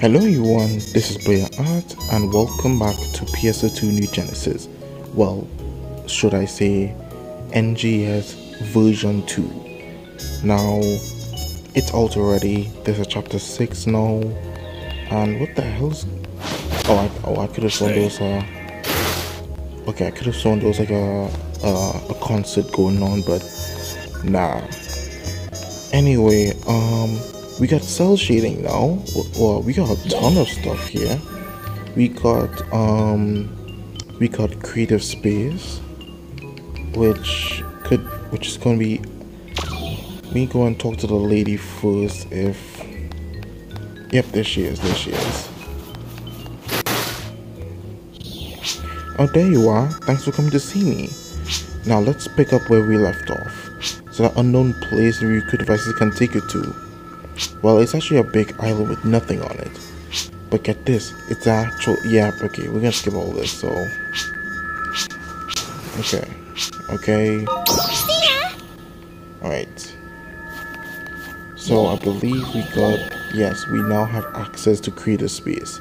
Hello everyone, this is Blader Art and welcome back to PSO2 New Genesis. Well, should I say NGS version 2. Now, it's out already, there's a chapter 6 now, and what the hell's... Oh, I, oh, I could have sworn there was. Okay, I could have there was like a, a, a concert going on, but nah. Anyway, um we got cell shading now. Well we got a ton of stuff here. We got um we got creative space which could which is going to be me go and talk to the lady first if yep there she is there she is. Oh there you are. Thanks for coming to see me. Now let's pick up where we left off. So that unknown place where your devices can take you to well, it's actually a big island with nothing on it. But get this, it's actual. Yeah, okay, we're gonna skip all this. So, okay, okay. All right. So I believe we got. Yes, we now have access to creative space,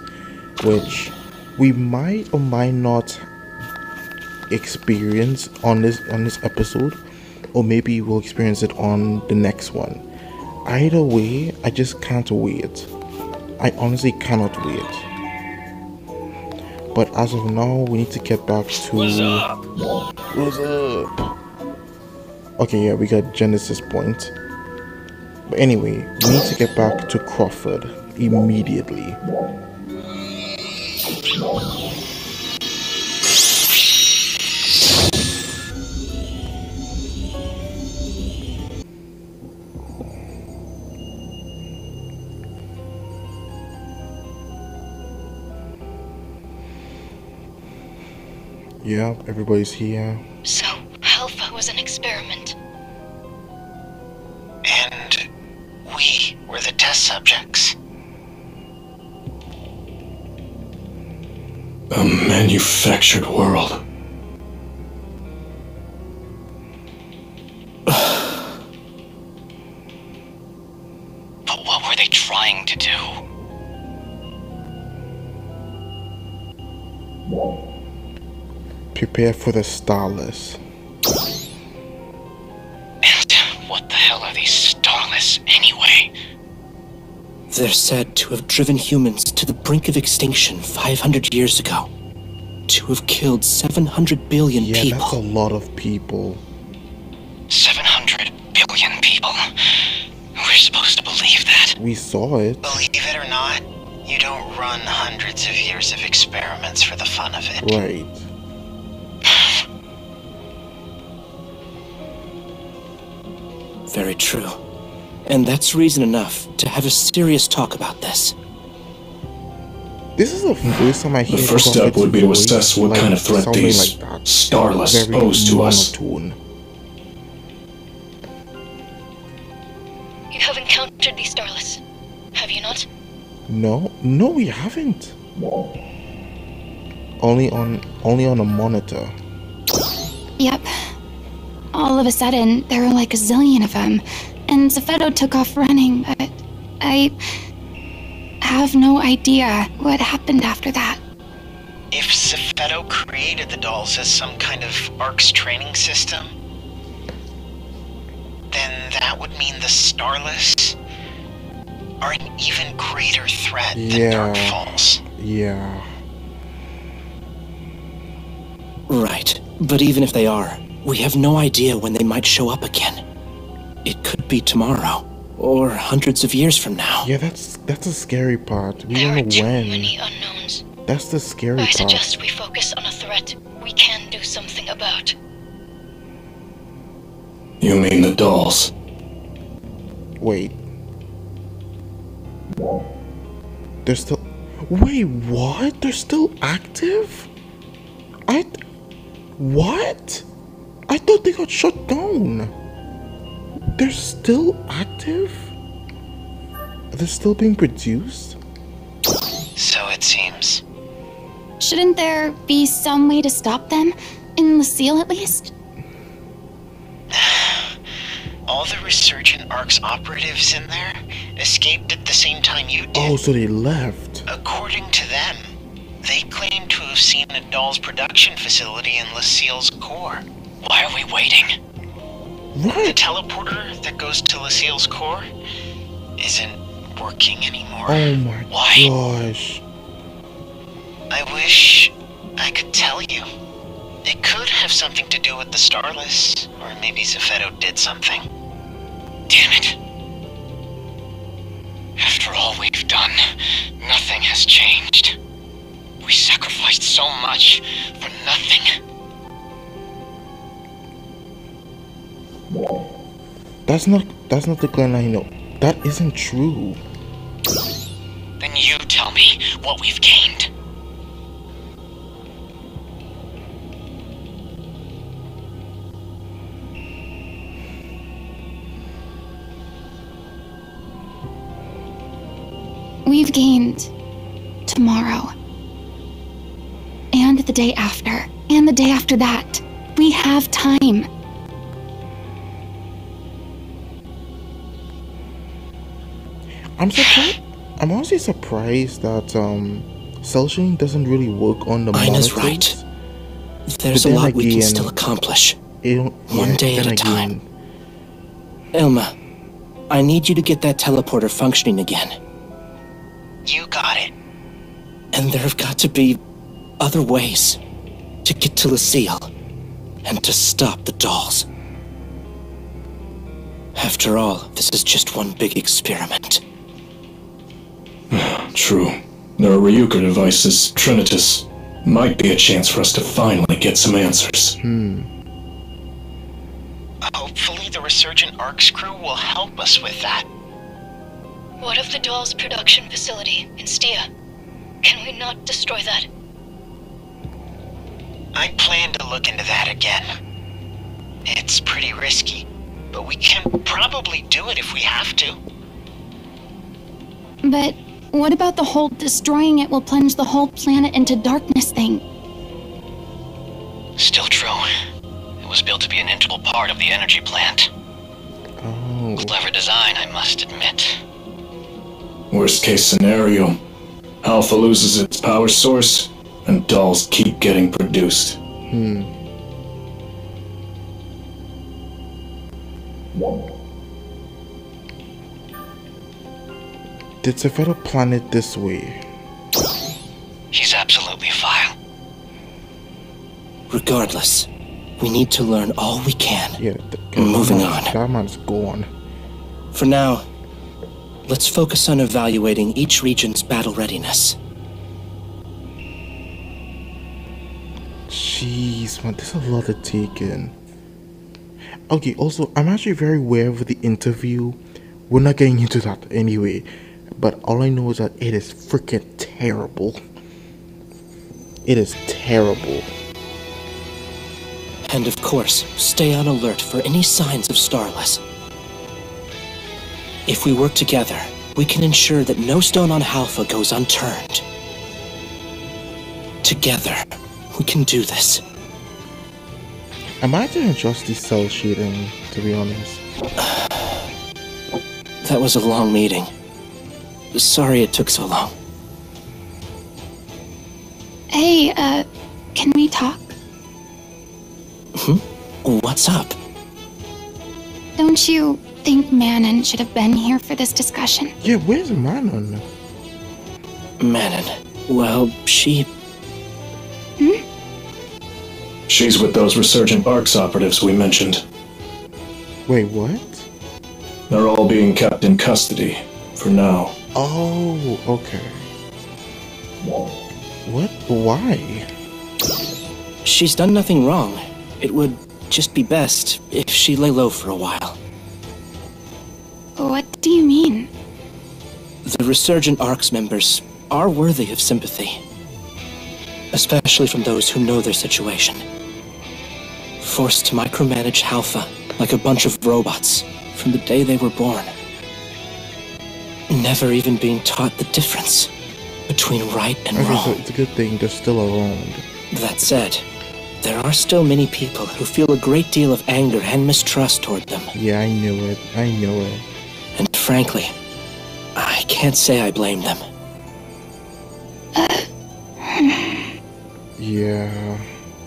which we might or might not experience on this on this episode, or maybe we'll experience it on the next one either way, I just can't wait. I honestly cannot wait. But as of now, we need to get back to. What's up? What's up? Okay, yeah, we got Genesis Point. But anyway, we need to get back to Crawford immediately. Yeah, everybody's here. So, Alpha was an experiment. And we were the test subjects. A manufactured world. Prepare for the Starless. And what the hell are these Starless anyway? They're said to have driven humans to the brink of extinction 500 years ago. To have killed 700 billion yeah, people. that's a lot of people. 700 billion people? We're supposed to believe that. We saw it. Believe it or not, you don't run hundreds of years of experiments for the fun of it. Right. Very true. And that's reason enough to have a serious talk about this. This is the first time I hear The first step would be to assess what like, kind of threat these like. Starless Very pose to us. monotone. You have encountered these Starless, have you not? No, no, we haven't. Only on, only on a monitor. Yep. All of a sudden, there were like a zillion of them, and Zafeto took off running, but I have no idea what happened after that. If Cepheto created the dolls as some kind of ARKS training system, then that would mean the Starless are an even greater threat than Yeah. Dark Falz. Yeah. Right. But even if they are, we have no idea when they might show up again. It could be tomorrow, or hundreds of years from now. Yeah, that's that's the scary part. We there don't are know too when. many unknowns. That's the scary I part. suggest we focus on a threat we can do something about. You mean the dolls? Wait. They're still. Wait, what? They're still active? I. What? I thought they got shut down. They're still active? They're still being produced? So it seems. Shouldn't there be some way to stop them? In the seal, at least? All the resurgent ARKS operatives in there escaped at the same time you did. Oh, so they left. According to them, they claim to have seen a doll's production facility in Lucille's core. Why are we waiting? The teleporter that goes to Lucille's core isn't working anymore. Oh my Why? gosh. I wish I could tell you. It could have something to do with the Starless, or maybe Zephedo did something. Damn it. After all we've done, nothing has changed. We sacrificed so much for nothing. That's not that's not the Glenn I know. That isn't true. Then you tell me what we've gained. We've gained tomorrow. And the day after. And the day after that. We have time. I'm surprised. I'm honestly surprised that um, cell shading doesn't really work on the Ina's monitors. right. There's But a then lot we can still accomplish. It One yeah, day at a again, time. Elma, I need you to get that teleporter functioning again. You got it. And there have got to be other ways to get to Lucille and to stop the dolls. After all, this is just one big experiment. True. There are Ryuka devices, Trinitas. Might be a chance for us to finally get some answers. Hmm. Hopefully, the Resurgent ARKS crew will help us with that. What of the doll's production facility in Stia? Can we not destroy that? I plan to look into that again. It's pretty risky, but we can probably do it if we have to. But what about the whole destroying it will plunge the whole planet into darkness thing? Still true. It was built to be an integral part of the energy plant. Oh, Clever design, I must admit. Worst case scenario Alpha loses its power source, and dolls keep getting produced. Hmm. Did Zephyro plan it this way? He's absolutely vile. Regardless, we need to learn all we can. Yeah, th- Moving on. That man's gone. For now, let's focus on evaluating each region's battle readiness. Jeez, man, there's a lot to take in. Okay, also, I'm actually very aware of the interview. We're not getting into that anyway. But all I know is that it is freaking terrible. It is terrible. And of course, stay on alert for any signs of Starless. If we work together, we can ensure that no stone on Halpha goes unturned. Together, we can do this. Am I might adjust the cell to be honest. That was a long meeting. Sorry it took so long. Hey, uh, can we talk? Hmm? What's up? Don't you think Manon should have been here for this discussion? Yeah, where's Manon? Manon. Well, she. Hmm? She's with those resurgent ARKS operatives we mentioned. Wait, what? They're all being kept in custody, for now. Oh, okay. What? Why? She's done nothing wrong. It would just be best if she lay low for a while. What do you mean? The Resurgent ARKS members are worthy of sympathy. Especially from those who know their situation. Forced to micromanage Halpha like a bunch of robots from the day they were born. Never even being taught the difference between right and Okay, so wrong. it's a good thing they're still around. That said, there are still many people who feel a great deal of anger and mistrust toward them. Yeah, I knew it. I knew it. And frankly, I can't say I blame them. Yeah.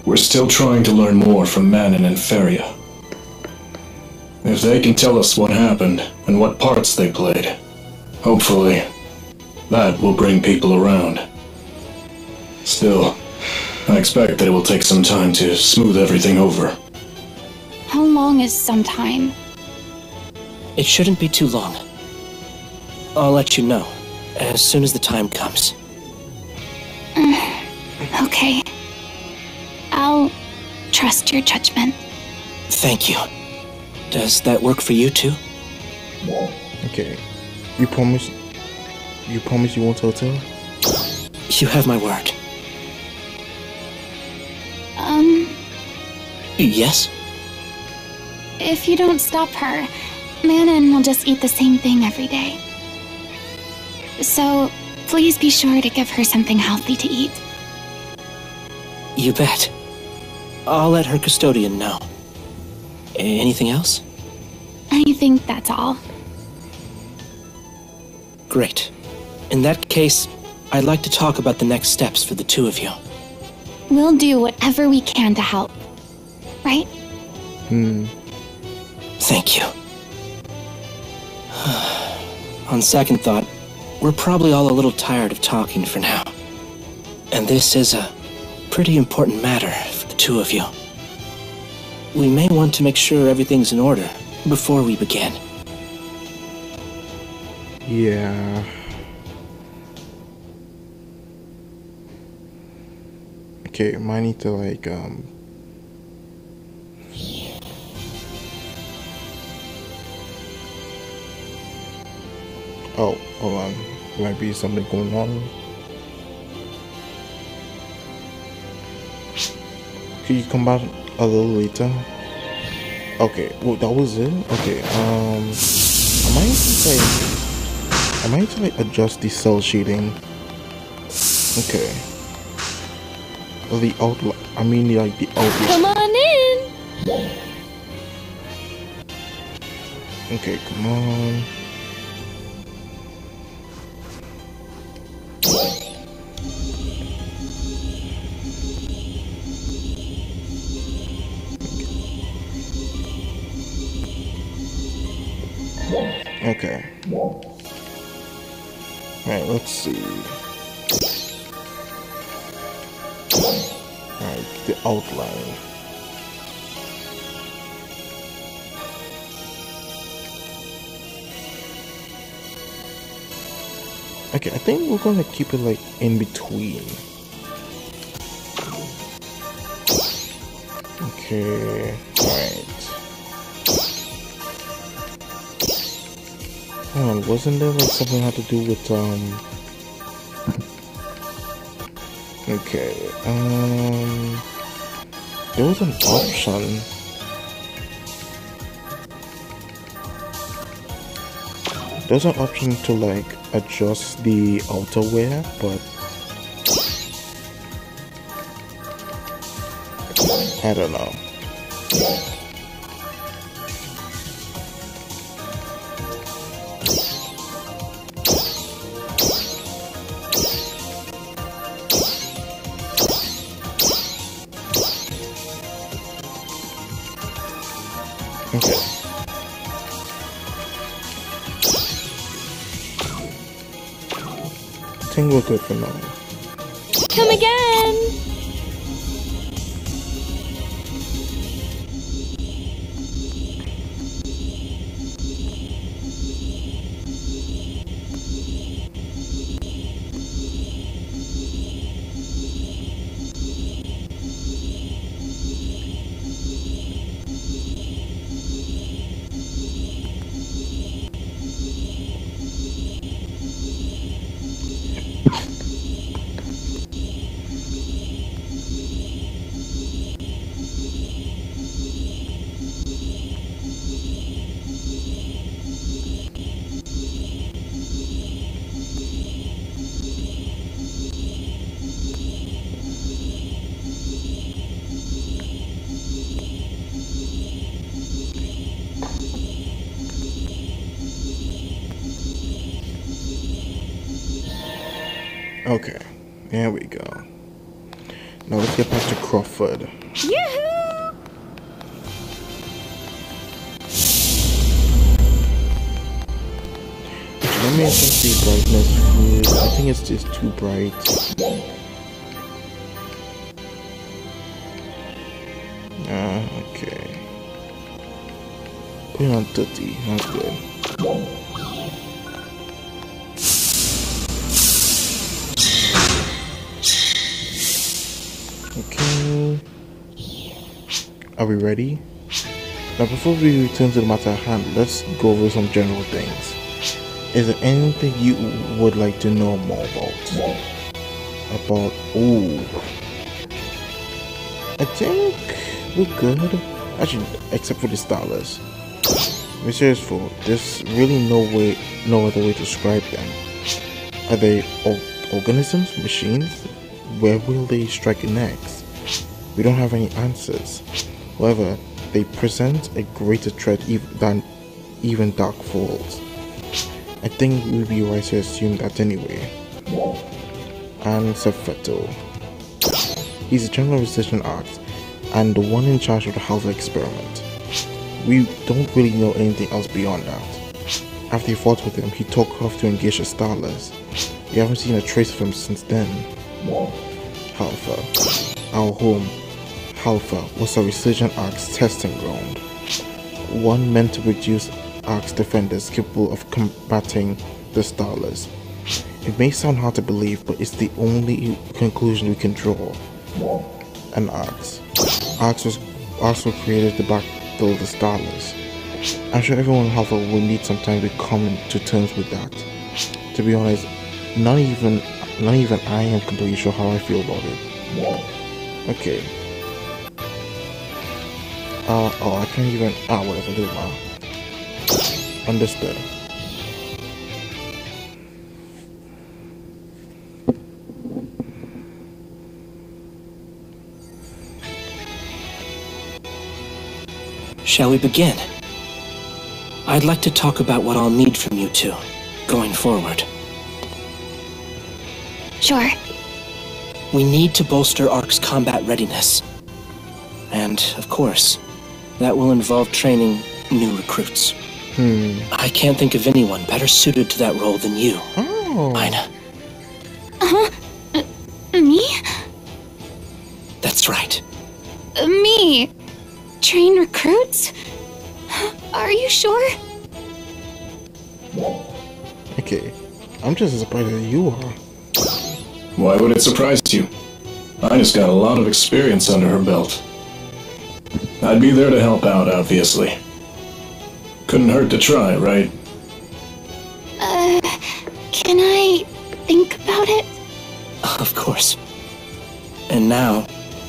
We're still trying to learn more from Manon and Feria. If they can tell us what happened and what parts they played, hopefully, that will bring people around. Still, I expect that it will take some time to smooth everything over. How long is some time? It shouldn't be too long. I'll let you know as soon as the time comes. Mm, okay. I'll trust your judgment. Thank you. Does that work for you too? Okay. You promise. You promise you won't tell Tara? You have my word. Um, Yes? if you don't stop her, Manon will just eat the same thing every day. So, please be sure to give her something healthy to eat. You bet. I'll let her custodian know. Anything else? I think that's all. Great. In that case, I'd like to talk about the next steps for the two of you. We'll do whatever we can to help. Right? Hmm. Thank you. On second thought, we're probably all a little tired of talking for now. And this is a pretty important matter for the two of you. We may want to make sure everything's in order before we begin. Yeah. Okay, might need to like um Oh, hold on. Might be something going on. Can you come back a little later? Okay, well that was it? Okay, um I might need to like I might to like adjust the cell shading. Okay. The outline I mean like the outline. Come on in! Okay, come on. Okay. Alright, let's see. Alright, the outline. Okay, I think we're gonna keep it like in between. Okay, alright. Hold on, wasn't there like something had to do with um Okay, um there was an option. There's an option to like adjust the outerwear, but I don't know. Come again! Okay, there we go. Now let's get back to Crawford. Yoo-hoo! Let me adjust the brightness. I think it's just too bright. Ah, okay. Put it on 30. That's good. Are we ready? Now, before we return to the matter at hand, let's go over some general things. Is there anything you would like to know more about? About oh, I think we're good. Actually, except for the Starless. Be serious for there's really no way, no other way to describe them. Are they organisms, machines? Where will they strike next? We don't have any answers. However, they present a greater threat ev- than even Dark Falz. I think it would be wise to assume that anyway. And Sefeto. He's a general research in art and the one in charge of the Halpha experiment. We don't really know anything else beyond that. After he fought with him, he took off to engage the Starless. We haven't seen a trace of him since then. Halpha. Our home, Halpha, was a resurgent ARKS testing ground. One meant to reduce ARKS defenders capable of combating the Starless. It may sound hard to believe, but it's the only conclusion we can draw. An ARKS. ARKS was also created to battle the Starless. I'm sure everyone in Halpha will need some time to come to terms with that. To be honest, not even not even I am completely sure how I feel about it. Okay. Uh oh I can't even ah whatever do now. Understood. Shall we begin? I'd like to talk about what I'll need from you two, going forward. Sure. We need to bolster ARKS combat readiness. And, of course, that will involve training new recruits. Hmm. I can't think of anyone better suited to that role than you, Oh. Ina. Me? That's right. Uh, Me? Train recruits? Are you sure? Okay. I'm just as surprised as you are. Why would it surprise you? Ina's got a lot of experience under her belt. I'd be there to help out, obviously. Couldn't hurt to try, right? Uh, can I think about it? Of course. And now,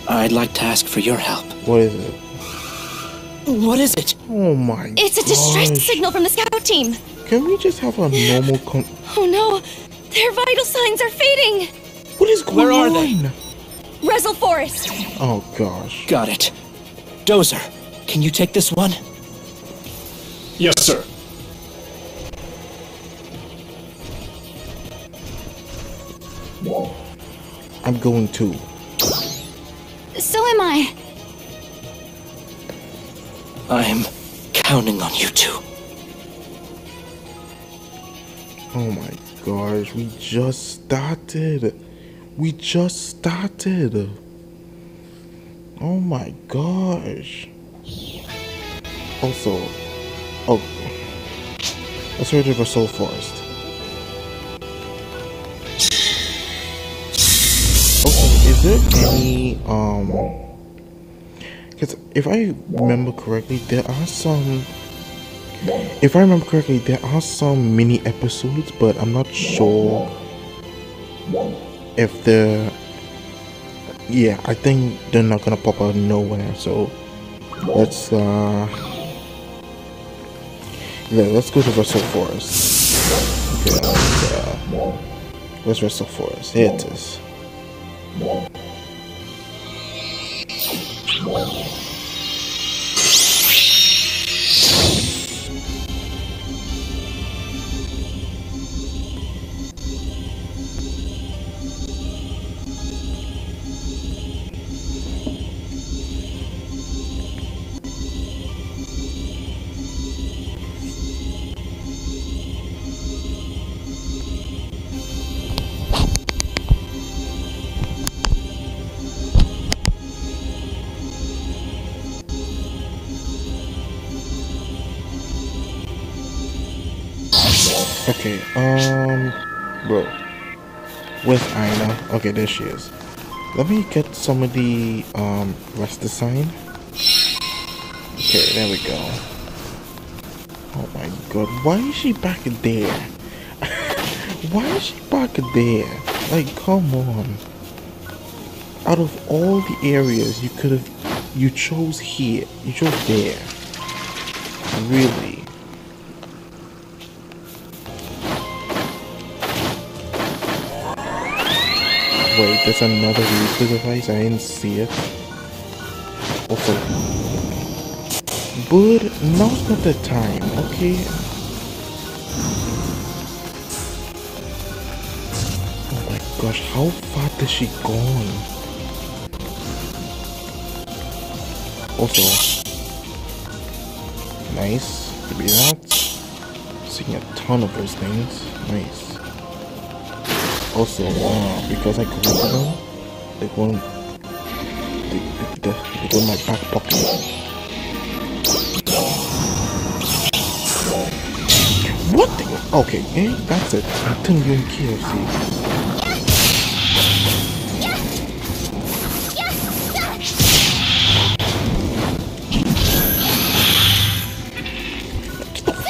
I'd like to ask for your help. What is it? What is it? Oh my It's a distress gosh. signal from the scout team. Can we just have a normal con- Oh no, their vital signs are fading. What is going on? Where are on? they? Rezel Forest. Oh gosh. Got it. Dozer, can you take this one? Yes, sir. I'm going to. So am I. I'm counting on you two. Oh my gosh. We just started. We just started. Oh my gosh. Also, oh, let's head to Soul Forest. Okay, is there any um? Because if I remember correctly, there are some. If I remember correctly, there are some mini episodes, but I'm not sure if they're. Yeah, I think they're not gonna pop out nowhere. So let's uh. Yeah, let's go to Russell Forest. Okay, let's, uh, where's Russell Forest? Here it is. Okay, um, bro. Where's Aina? Okay, there she is. Let me get some of the um rest sign. Okay, there we go. Oh my god, why is she back there? why is she back there? Like, come on. Out of all the areas you could have, you chose here, you chose there. Really? Wait, there's another replay device. I didn't see it. Also, but not the time, okay? Oh my gosh, how far has she gone? Also, nice. Could be that. Seeing a ton of those things. Nice. Also, uh, because I collected them, they in, they, they, they, my back pocket. What the? Okay, eh, that's it. I'm telling you in KFC.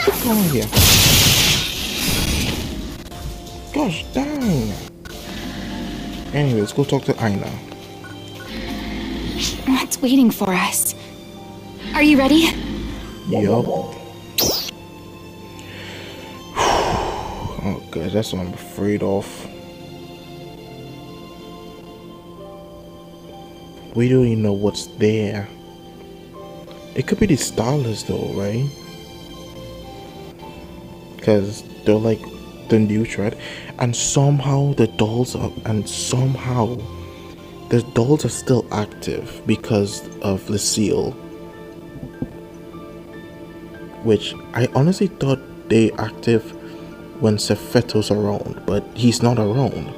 Of here. Gosh Hmm. dang. Anyway, let's go talk to Aina. What's waiting for us? Are you ready? Yup. oh god, that's what I'm afraid of. We don't even know what's there. It could be the Starless though, right? Because they're like the new threat. And somehow the dolls are and somehow the dolls are still active because of the seal which I honestly thought they active when Cepheto's around, but he's not around.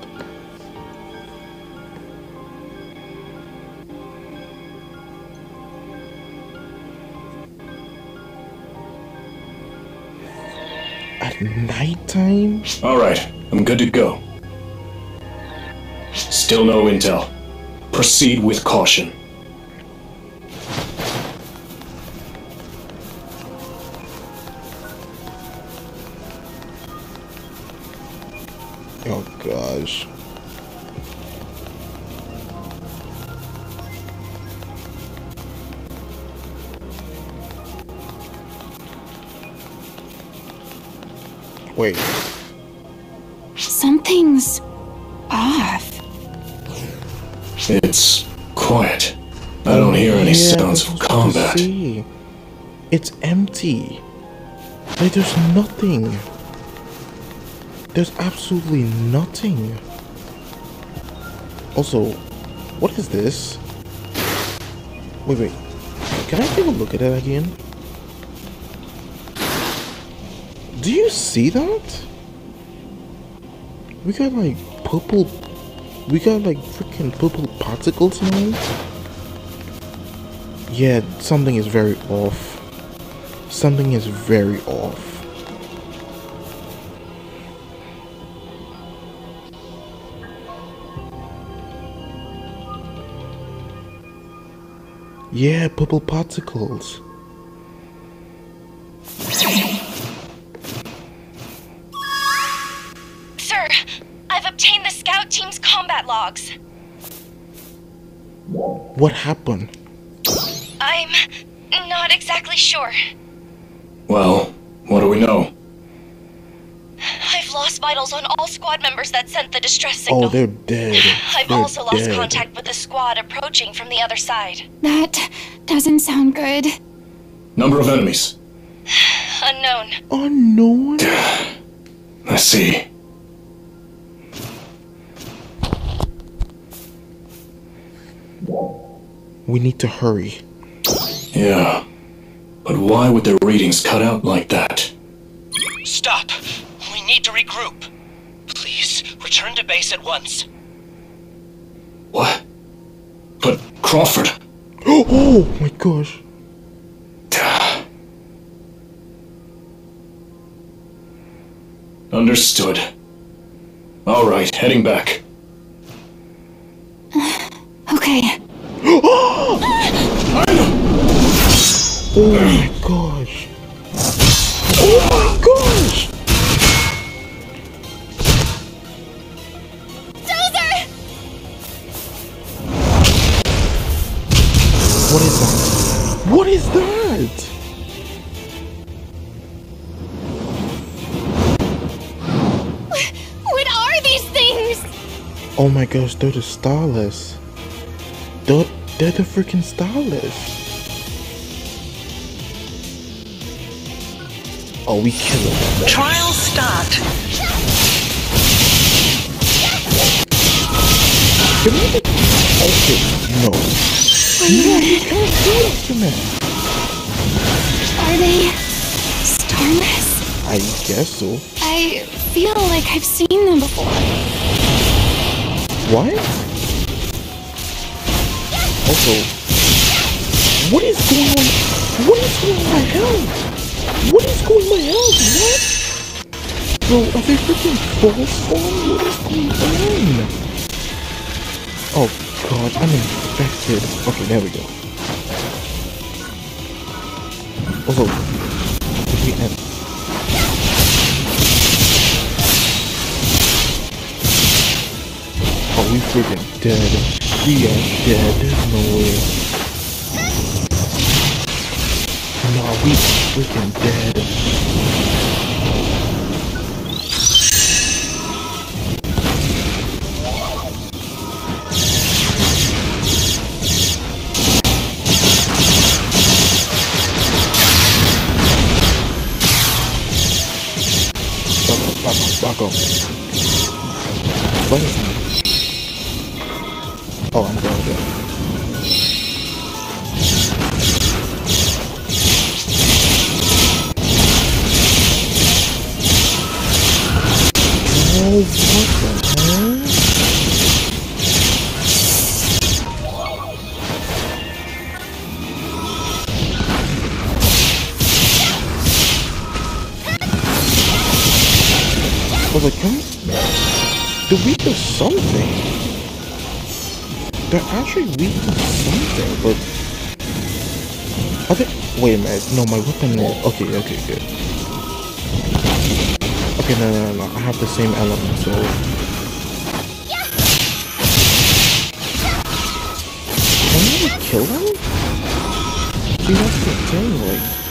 Nighttime? Alright, I'm good to go. Still no intel. Proceed with caution. Oh gosh. Wait, Something's off. It's quiet. I don't hear any Yeah, sounds of what I was combat. see. It's empty. Like there's nothing. There's absolutely nothing. Also, what is this? Wait, wait. Can I take a look at it again? Do you see that? We got like purple. We got like freaking purple particles now. Yeah, something is very off. Something is very off. Yeah, purple particles. What happened? I'm not exactly sure. Well, what do we know? I've lost vitals on all squad members that sent the distress signal. Oh, they're dead. I've They're also lost dead. contact with the squad approaching from the other side. That doesn't sound good. Number of enemies. Unknown. Unknown? I see. We need to hurry. Yeah. But why would their readings cut out like that? Stop! We need to regroup. Please, return to base at once. What? But Crawford. Oh my gosh. Understood. Alright, heading back. My gosh. Oh my gosh. Dozer! What is that? What is that? What are these things? Oh my gosh, they're the Starless. They're, they're the freaking Starless. Oh, we kill them. Trial start. Can we get- Okay, no. No, you can't do it to me. Are they starless? I guess so. I feel like I've seen them before. What? Also, what is going on? What is going on my health? What is going on my health? What? Bro, are they freaking false form? What is going on? Oh god, I'm infected. Okay, there we go. Also, did we end? Oh, we freaking dead. We are dead. There's no way. Nah, we freaking dead. Up, back up. What is I was like, can we... They're weak to something. They're actually weak to something, but... Are they... Wait a minute. No, my weapon is... Okay, okay, good. Okay, no, no, no. I have the same element, so... Kill them? See, that's the thing, like...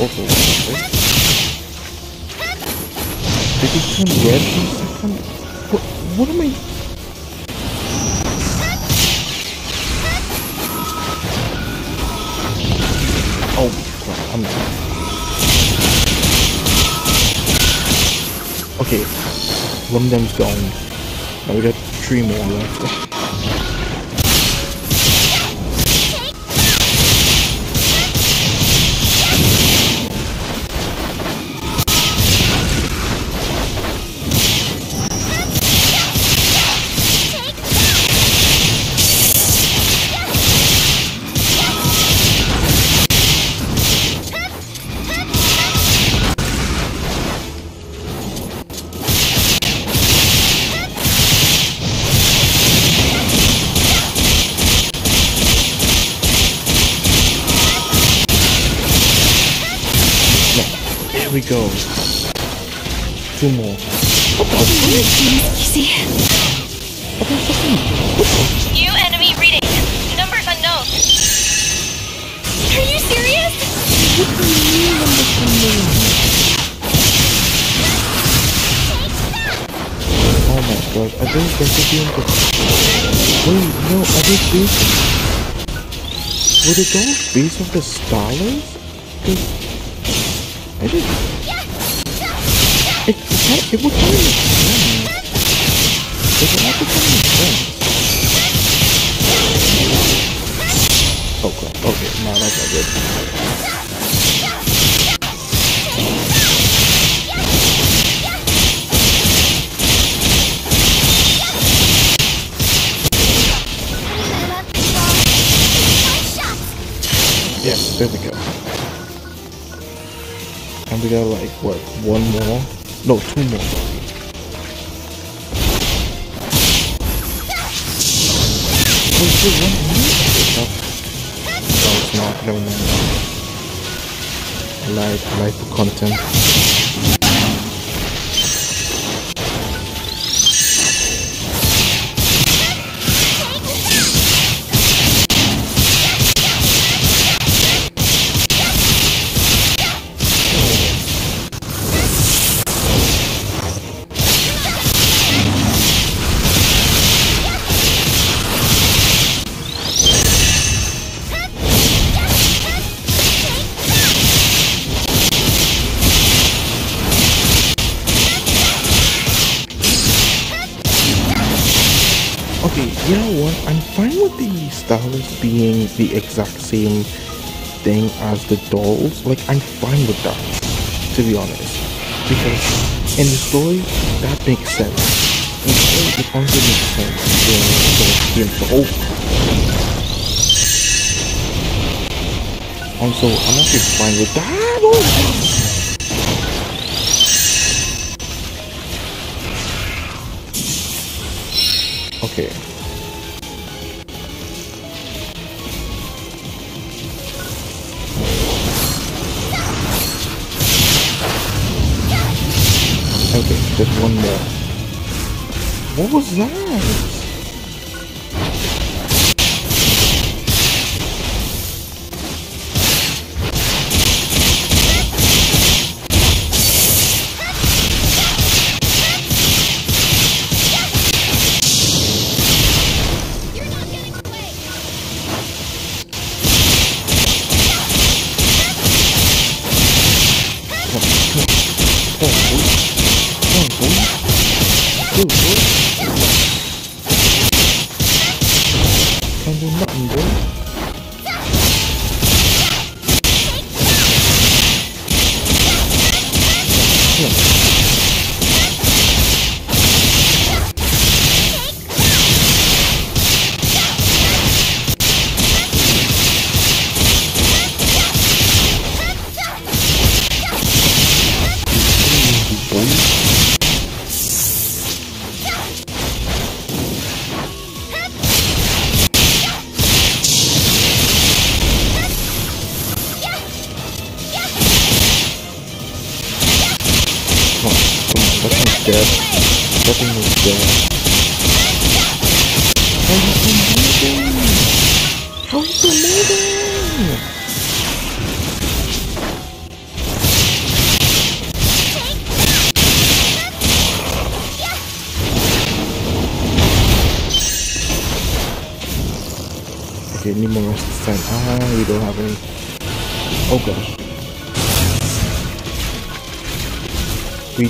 house. Fucking? Did they turn red for a second? What, what am I... Oh, crap, I'm... Okay, one of them's gone. Now we got three more left. No, are they based... Were the? Cause... I did... It, it would. It would actually kind of sense. Oh crap. Okay, no, that's not good. There we go. And we got like what, one more? No, two more. Wait, still one more? No, it's not. Never mind. I lied. I lied for content. Know what? I'm fine with the Starless being the exact same thing as the dolls. Like, I'm fine with that, to be honest. Because in the story, that makes sense. In the story, it honestly makes sense. The, the, the whole... Also, I'm actually fine with that. Oh, Okay. Just one more. What was that?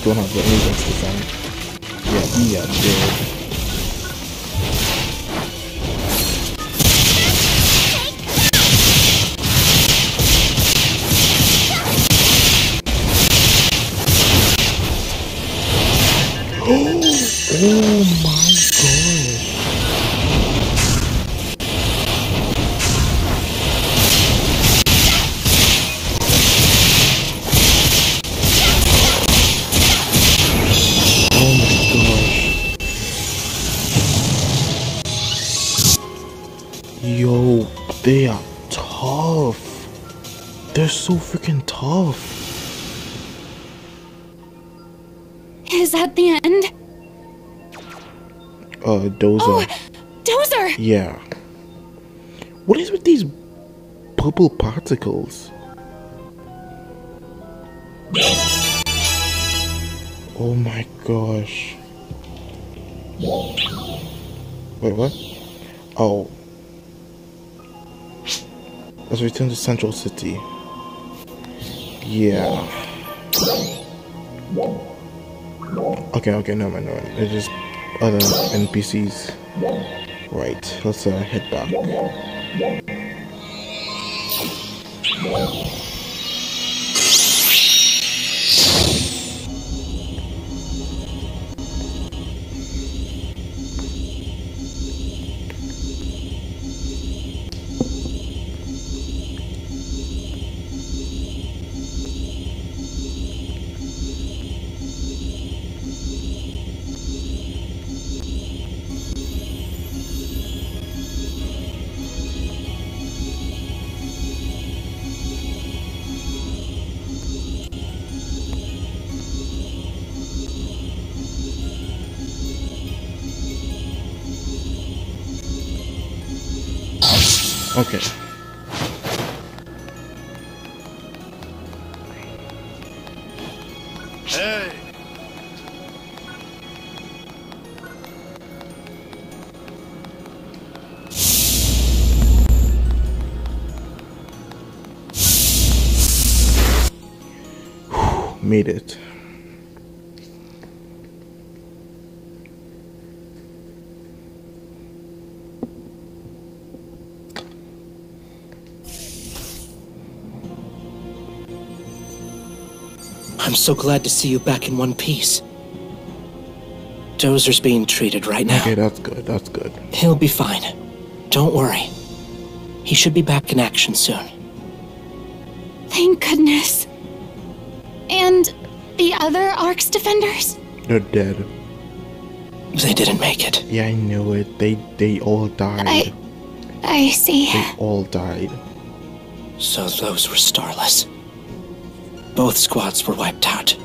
Don't have any rest this time. Yeah, we are dead. Oh my gosh. So freaking tough. Is that the end? Uh, Dozer. Oh. Dozer! Yeah. What is with these purple particles? Oh my gosh. Wait, what? Oh. Let's return to Central City. Yeah. Okay, okay, no no man. It's just other NPCs. Right, let's uh, head back. Okay. Hey! Made it. I'm so glad to see you back in one piece. Dozer's being treated right now. Okay, that's good. That's good. He'll be fine. Don't worry. He should be back in action soon. Thank goodness. And the other ARKS defenders? They're dead. They didn't make it. Yeah, I knew it. They they all died. I. I see. They all died. So those were Starless. Both squads were wiped out.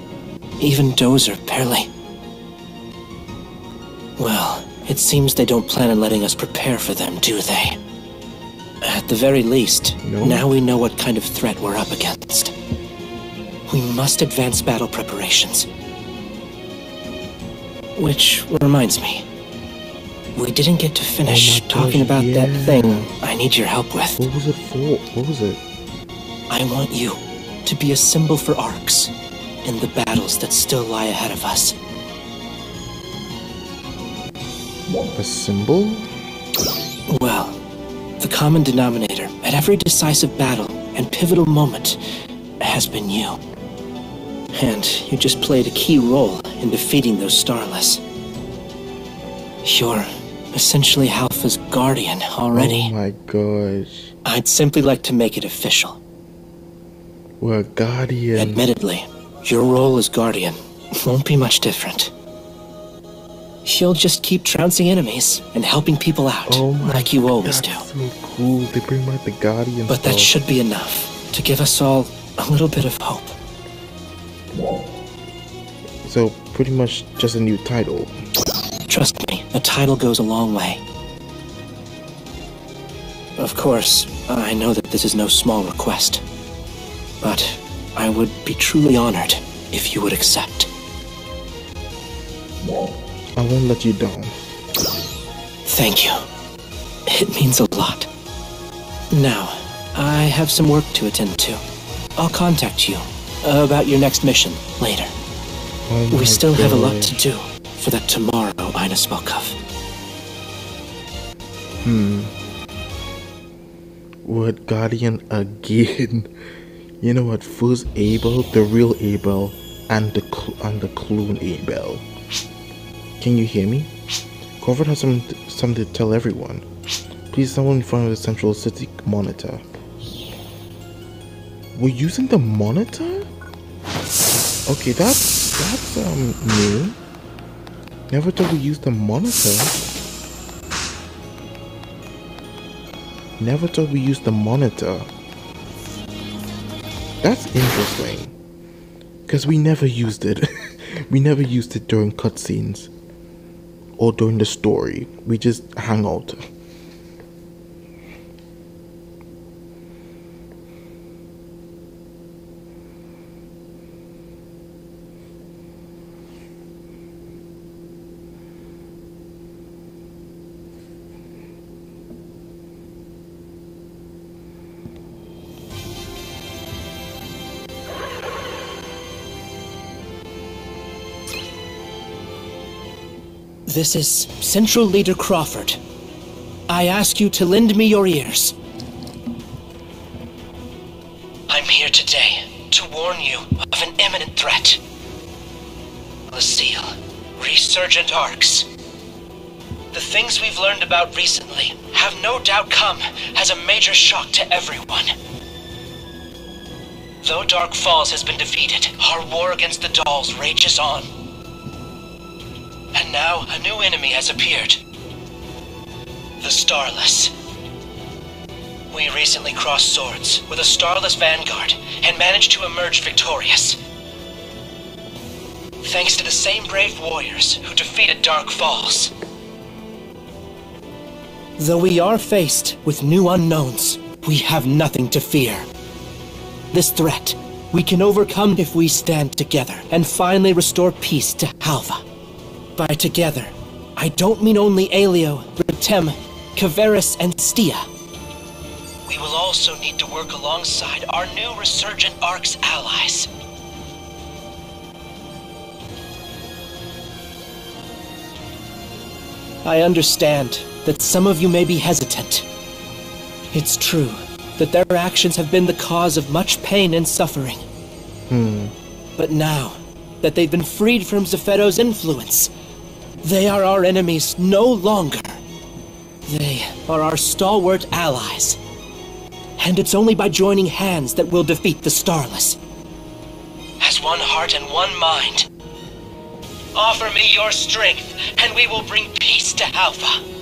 Even Dozer barely. Well, it seems they don't plan on letting us prepare for them, do they? At the very least, No. now we know what kind of threat we're up against. We must advance battle preparations. Which reminds me. We didn't get to finish Oh talking gosh, about that thing I need your help with. What was it for? What was it? I want you to be a symbol for ARKS in the battles that still lie ahead of us. A symbol? Well, the common denominator at every decisive battle and pivotal moment has been you. And you just played a key role in defeating those Starless. You're essentially Halpha's guardian already. Oh my gosh. I'd simply like to make it official. We're guardian. Admittedly, your role as Guardian won't be much different. You'll just keep trouncing enemies and helping people out, oh like you always do. That's so cool. They bring back the guardian But that should be enough to give us all a little bit of hope. So pretty much just a new title. Trust me, a title goes a long way. Of course, I know that this is no small request. But I would be truly honored if you would accept. I won't let you down. Thank you. It means a lot. Now, I have some work to attend to. I'll contact you about your next mission later. Oh We still have a lot to do for that tomorrow Ainna spoke of. Hmm. Word Guardian again. You know what? First Abel, the real Abel, and the and the clone Abel. Can you hear me? Crawford has some something to tell everyone. Please, someone in front of the central city monitor. We're using the monitor. Okay, that's that's um new. Never thought we use the monitor. Never thought we use the monitor. That's interesting. Because we never used it. we never used it during cutscenes. Or during the story. We just hang out. This is Central Leader Crawford. I ask you to lend me your ears. I'm here today to warn you of an imminent threat. Lucille, resurgent ARKS. The things we've learned about recently have no doubt come as a major shock to everyone. Though Dark Falz has been defeated, our war against the dolls rages on. Now a new enemy has appeared. The Starless. We recently crossed swords with a Starless Vanguard and managed to emerge victorious. Thanks to the same brave warriors who defeated Dark Falz. Though we are faced with new unknowns, we have nothing to fear. This threat, we can overcome if we stand together and finally restore peace to Halpha. By together, I don't mean only Aelio, Retem, Kvaris, and Stia. We will also need to work alongside our new Resurgent ARKS allies. I understand that some of you may be hesitant. It's true that their actions have been the cause of much pain and suffering. Hmm. But now that they've been freed from Zephetto's influence, they are our enemies no longer. They are our stalwart allies. And it's only by joining hands that we'll defeat the Starless. As one heart and one mind. Offer me your strength, and we will bring peace to Halpha.